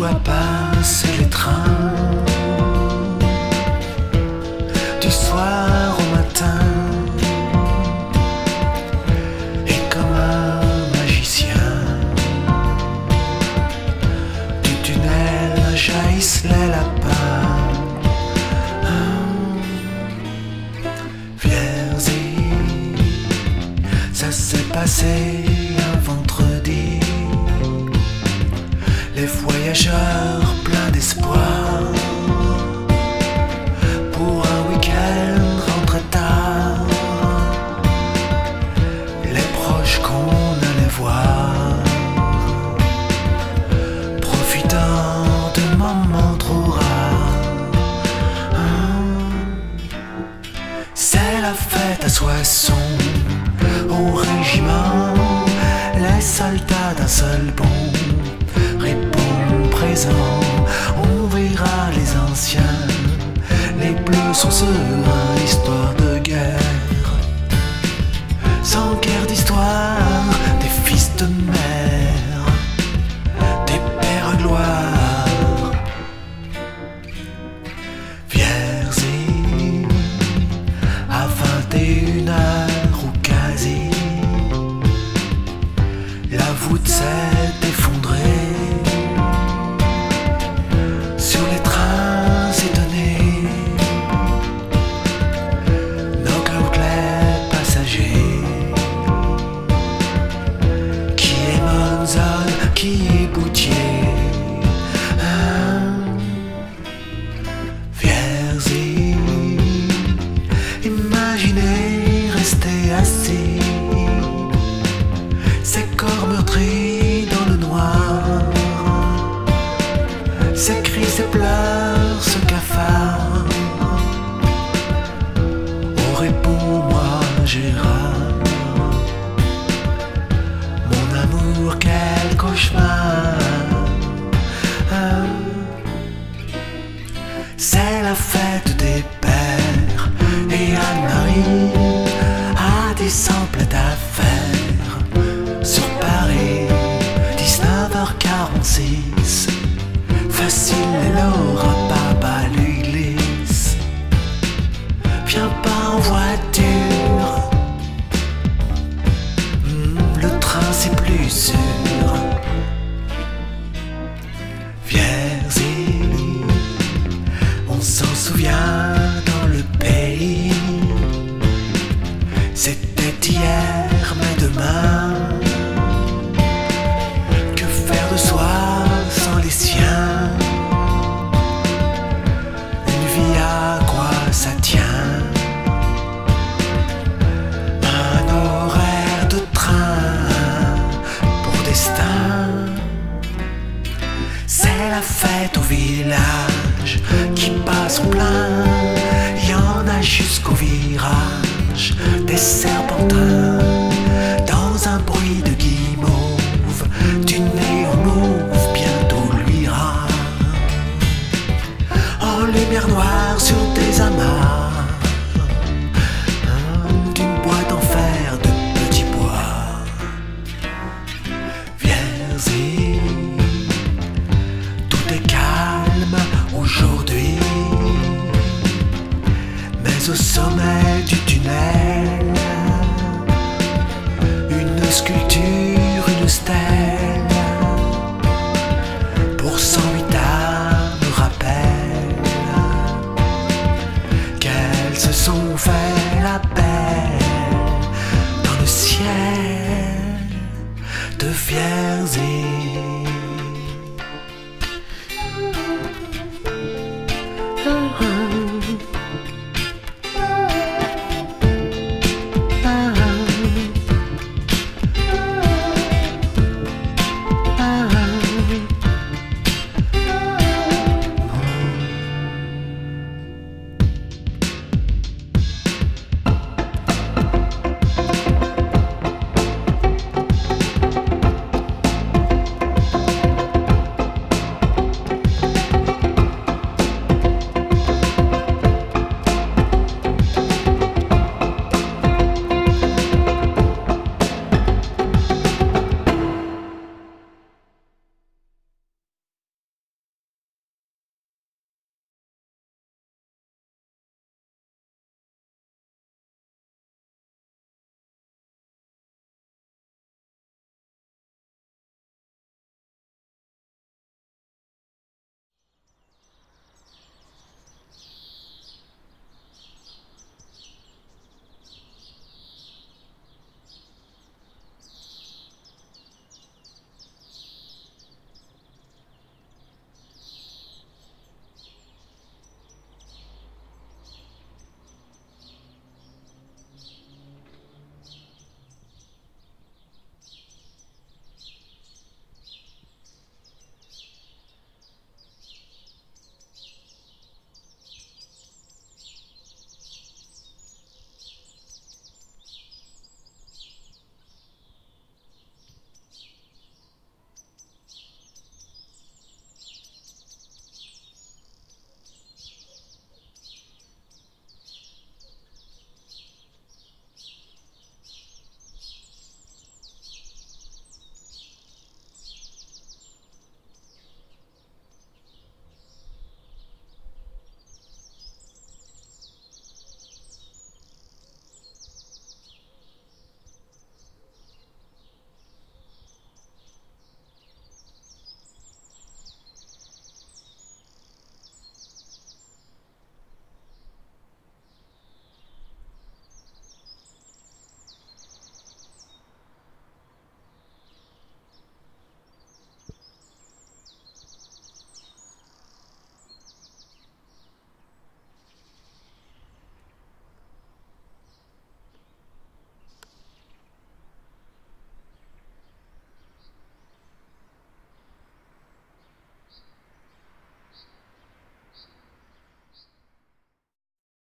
vois passer les trains du soir au matin. Et comme un magicien, du tunnel jaillissent les lapins. Viens-y, ça s'est passé. Les voyageurs pleins d'espoir pour un week-end rentrent tard. Les proches qu'on allait voir, profitant de moments trop rares. C'est la fête à Soissons, au régiment, les soldats d'un seul bond On verra les anciens, les bleus sont sereins, histoire de guerre. Sans guerre d'histoire, des fils de mère, des pères gloire. Vierzy, à 21h ou quasi, la voûte s'est see. Samples d'affaires sur Paris, 19h46. Facile et l'aura pas bas l'église. Viens pas en voiture, Y en a jusqu'au virage, des serpentins. Dans un bruit de guimauve, du néon mauve, bientôt luira. En lumière noire sur des amarres, au sommet du tunnel, une sculpture, une stèle, pour 108 âmes nous rappelle qu'elles se sont fait la belle dans le ciel de Vierzy. Ah, ah.